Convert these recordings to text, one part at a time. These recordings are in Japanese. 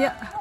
や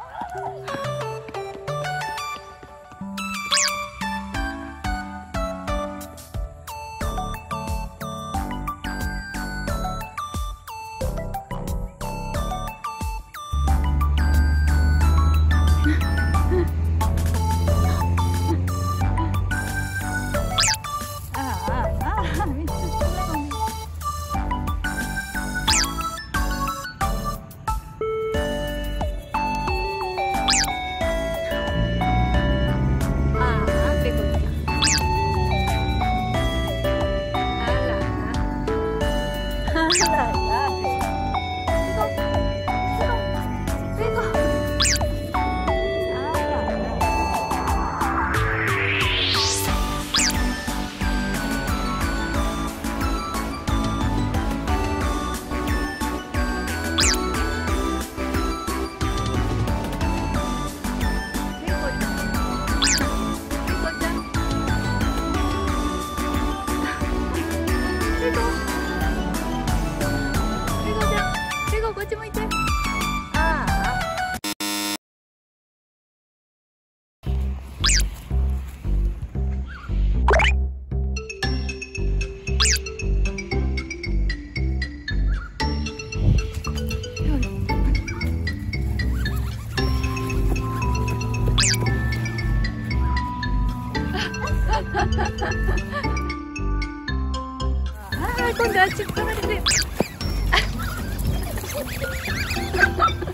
ああ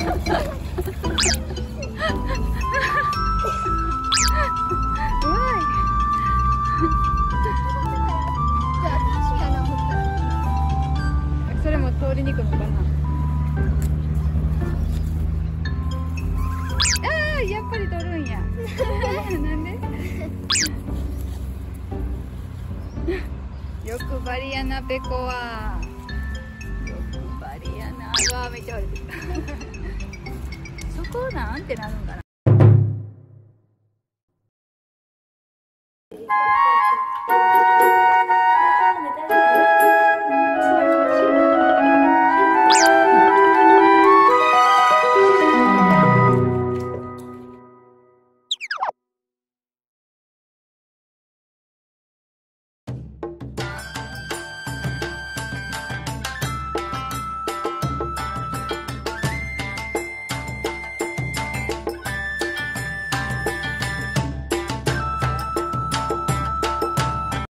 今度あってそれも通りにくのかなあーやっぱり取るんや。なんで欲張りやなペコは。欲張りやなうわめっちゃ割れてる。そこなんてなるんかな。あ